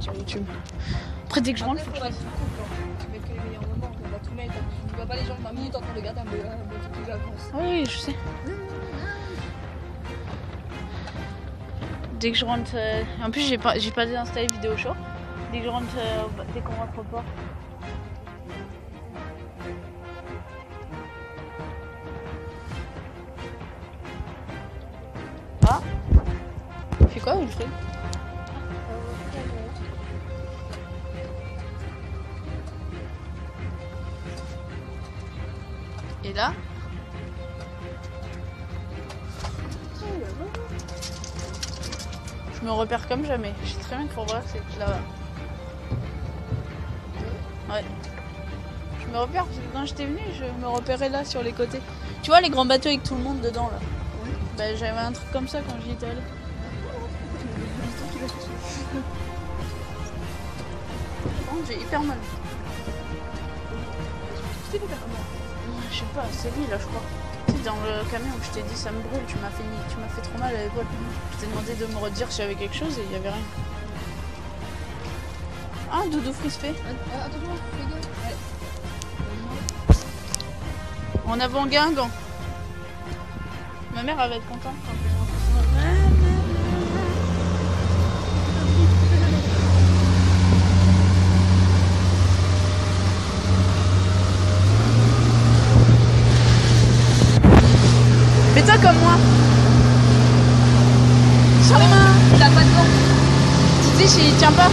sur YouTube. Après, dès que je rentre, faut que je être cool, quoi. Tu vois pas les gens 20 minutes en train de regarder un truc de vacances. Oui, oui, je sais. Dès que je rentre. euh, En plus, j'ai pas, j'ai pas désinstallé vidéo show. Dès que je rentre, euh, au- dès qu'on rentre au port. Ah Il fait quoi, Wilfried? Repère comme jamais. Je sais très bien qu'il faut voir que c'est là-bas. Ouais. Je me repère parce que quand j'étais venue, je me repérais là sur les côtés. Tu vois les grands bateaux avec tout le monde dedans là Bah j'avais un truc comme ça quand j'y étais. Par contre, j'ai hyper mal. Sais pas comment. Je sais pas, c'est lui là je crois. Dans le camion où je t'ai dit ça me brûle, tu m'as fait, tu m'as fait trop mal à l'épaule. Je t'ai demandé de me redire s'il y avait quelque chose et il y avait rien. Ah, Doudou fais gaffe. Ouais. En avant Guingamp. Ma mère elle va être contente quand je Fais-toi comme moi. Sur les mains. A pas de gants. Tu sais, il tient pas.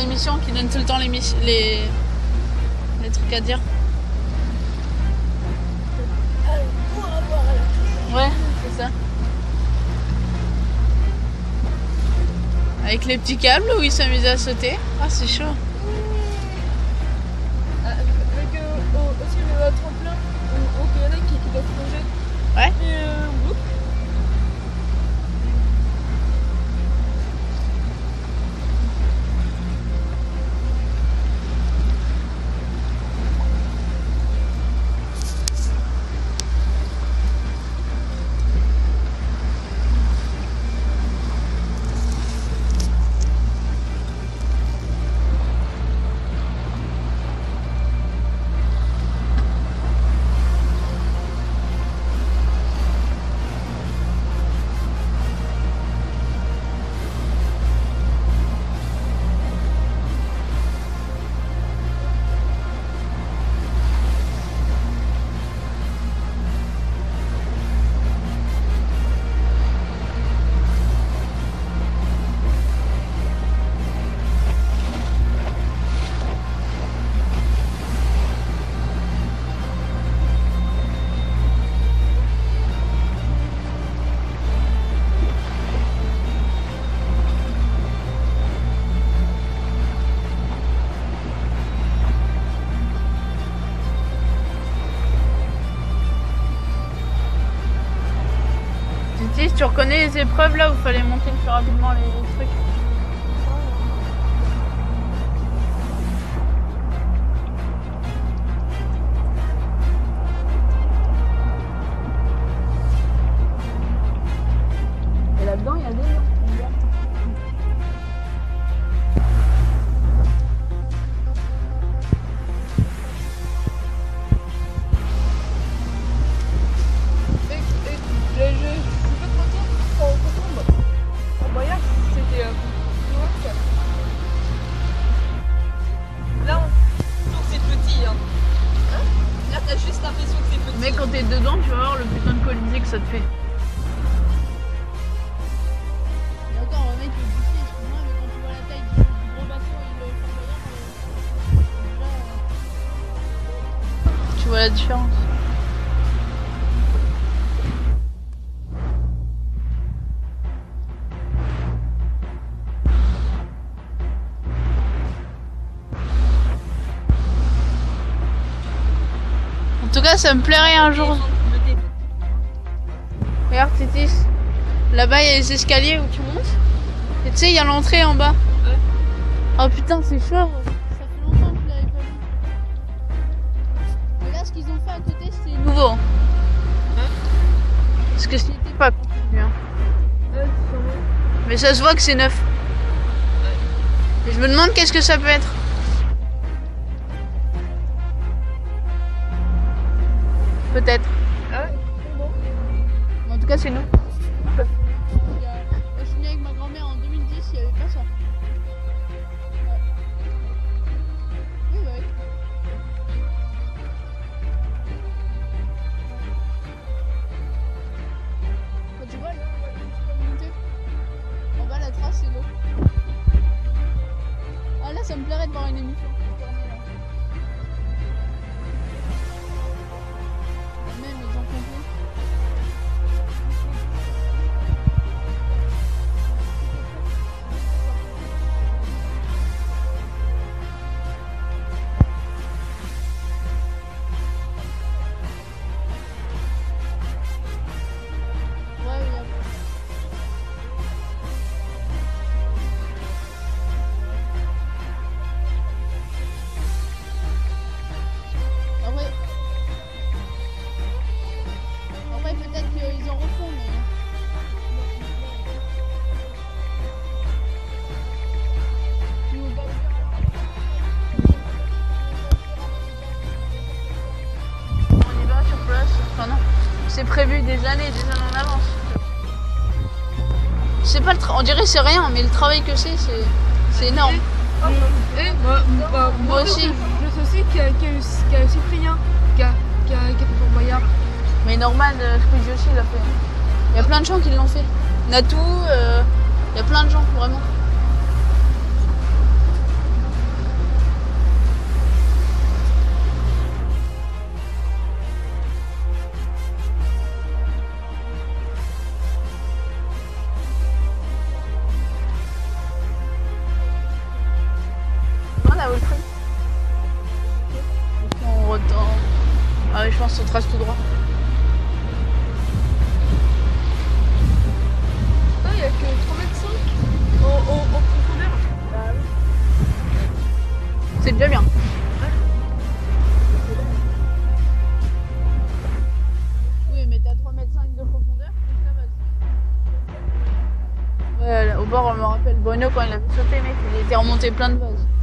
L'émission qui donne tout le temps les, les, les trucs à dire. Ouais, c'est ça. Avec les petits câbles où ils s'amusent à sauter. Ah, c'est chaud. Ah, Avec euh, au- aussi le tremplin au, au kayak qui, qui doit plonger. Ouais. Et euh, tu reconnais les épreuves là où il fallait monter plus rapidement les trucs la différence. En tout cas, ça me plairait un jour. Regarde, Titis. Là-bas, il y a les escaliers où tu montes. Et tu sais, il y a l'entrée en bas. Ouais. Oh putain, c'est chaud. Ce fait à côté, c'est nouveau. Hein Parce que c'était pas continu. hein. Sûrement. Mais ça se voit que c'est neuf. Et je me demande qu'est-ce que ça peut être. Peut-être. Ah En tout cas, c'est nous. Des années, des années en avance. C'est pas le on dirait que c'est rien, mais le travail que c'est, c'est, c'est énorme. Et moi, bah, Moi aussi. Je sais aussi qu'il y a, qu'il y y a eu Cyprien qui a, qui a, a fait Fort Boyard. Mais normal, Squeezie aussi l'a fait. Il y a plein de gens qui l'ont fait. Natou, euh, il y a plein de gens, vraiment. Remonté plein de vases.